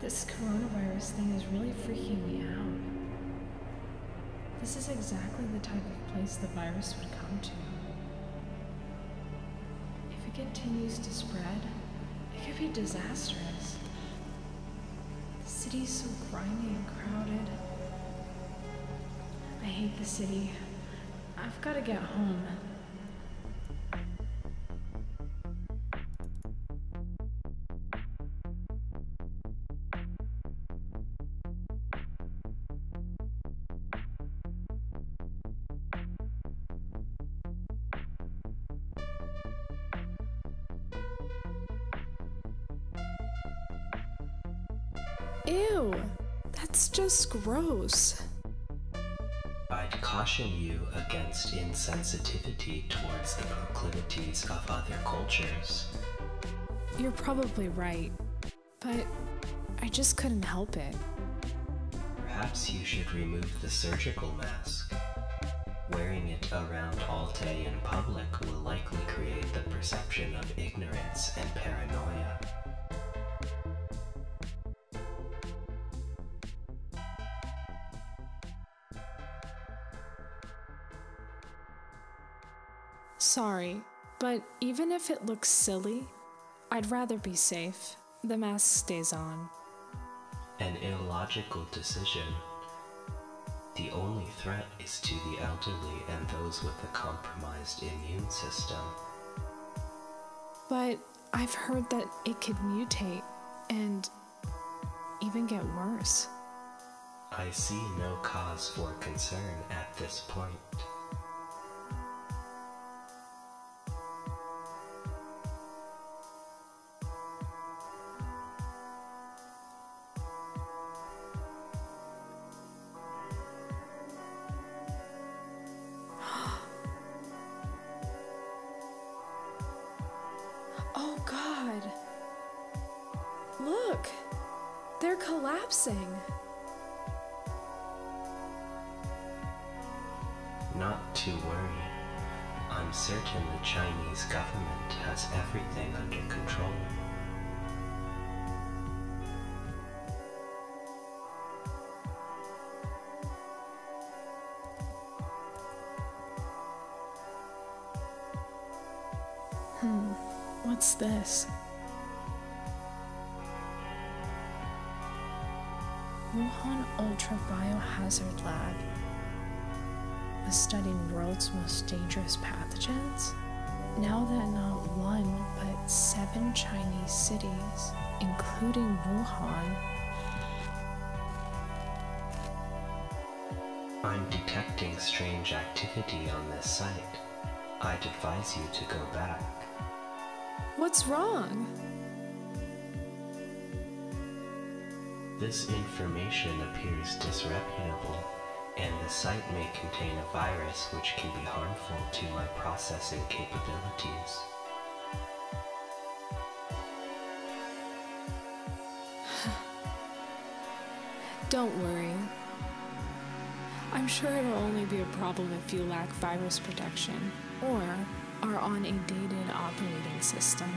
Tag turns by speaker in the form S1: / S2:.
S1: This coronavirus thing is really freaking me out. This is exactly the type of place the virus would come to. If it continues to spread, it could be disastrous. The city's so grimy and crowded. I hate the city. I've got to get home. Ew, that's just gross.
S2: I'd caution you against insensitivity towards the proclivities of other cultures.
S1: You're probably right, but I just couldn't help it.
S2: Perhaps you should remove the surgical mask. Wearing it around all day in public will likely create the perception of ignorance
S1: Sorry, but even if it looks silly, I'd rather be safe. The mask stays on.
S2: An illogical decision. The only threat is to the elderly and those with a compromised immune system.
S1: But I've heard that it could mutate and even get worse.
S2: I see no cause for concern at this point.
S1: Look, they're collapsing.
S2: Not to worry. I'm certain the Chinese government has everything under control.
S1: Hmm, what's this? Wuhan Ultra Biohazard Lab was studying world's most dangerous pathogens? Now that not one, but seven Chinese cities, including Wuhan,
S2: I'm detecting strange activity on this site. I'd advise you to go back.
S1: what's wrong?
S2: This information appears disreputable, and the site may contain a virus which can be harmful to my processing capabilities.
S1: Don't worry. I'm sure it'll only be a problem if you lack virus protection or are on a dated operating system.